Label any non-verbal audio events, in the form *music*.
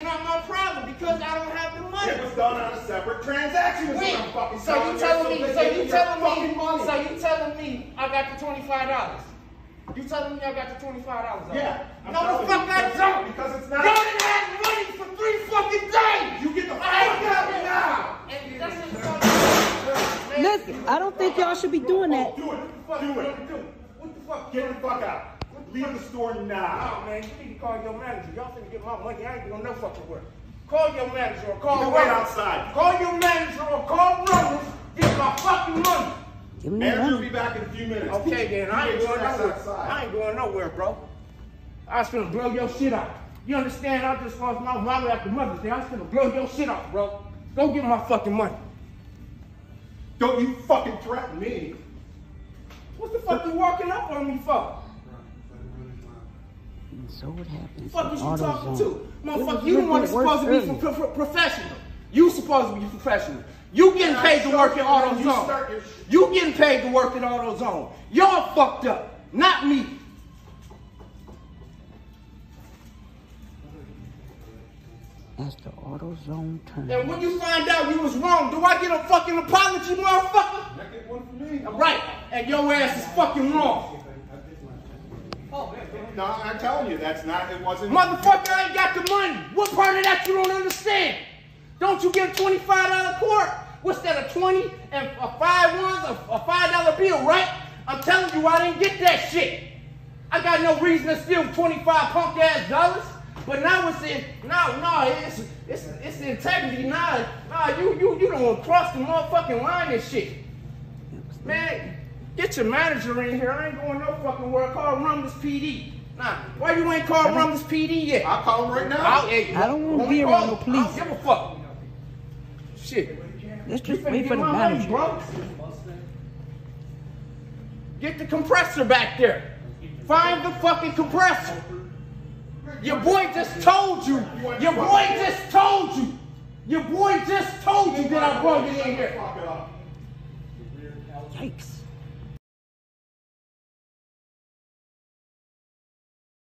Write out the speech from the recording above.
not my problem because I don't have the money. It was done on a separate transaction. is I'm fucking Wait, so you you. telling me, so you telling me, money. so you telling me I got the twenty-five dollars? You telling me I got the twenty-five dollars? Yeah, I'm No, the fuck you, I because- don't. because it's not- didn't have money for three fucking days. You get the I fuck ain't got out it now. And that's just Listen, I don't think y'all should be doing that. Oh, do it. What the fuck Do it. What the fuck? Get the fuck out. Leave the store now. Nah, man, you need to call your manager. Y'all finna get my money. I ain't doing no fucking work. Call your manager or call You can wait outside. Call your manager or call Runnels. Get my fucking money. Give me the Manager will be back in a few minutes. Okay, *laughs* then I ain't going your nowhere. outside. I ain't going nowhere, bro. I was finna blow your shit out. You understand? I just lost my mama after Mother's Day. I was finna blow your shit out, bro. Go get my fucking money. Don't you fucking threaten me. What the fuck you walking up on me for? And so what happens. fuck is you talking AutoZone. to? Motherfucker, you the one that's supposed to be early. pro- pro- professional. You supposed to be professional. You getting Yeah, paid to work in your- you start AutoZone. You getting paid to work in AutoZone. Y'all fucked up, not me. That's the AutoZone turn. And when you find out you was wrong, do I get a fucking apology, motherfucker? Not get one for me. Right, and your ass is fucking wrong. No, I'm telling you, that's not, it wasn't. Motherfucker, I ain't got the money. What part of that you don't understand? Don't you get a $25 court? What's that, a 20 and a five ones, a, a $5 bill, right? I'm telling you, I didn't get that shit. I got no reason to steal 25 punk ass dollars. But now it's in, no, no, it's, it's, it's integrity. Nah, nah, you, you, you don't want to cross the motherfucking line and shit. Man, get your manager in here. I ain't going no fucking where. Call Rumbles PD. Nah, why you ain't called Rumbles PD yet? I'll call him right now. I'll- hey, I don't wanna be around call no police. I don't give a fuck. Shit. Let's just wait for the my money, manager. bro. Get the compressor back there. Find the fucking compressor. Your boy just told you. Your boy just told you. Your boy just told you that I brought it in here. Fuck it up. Yikes.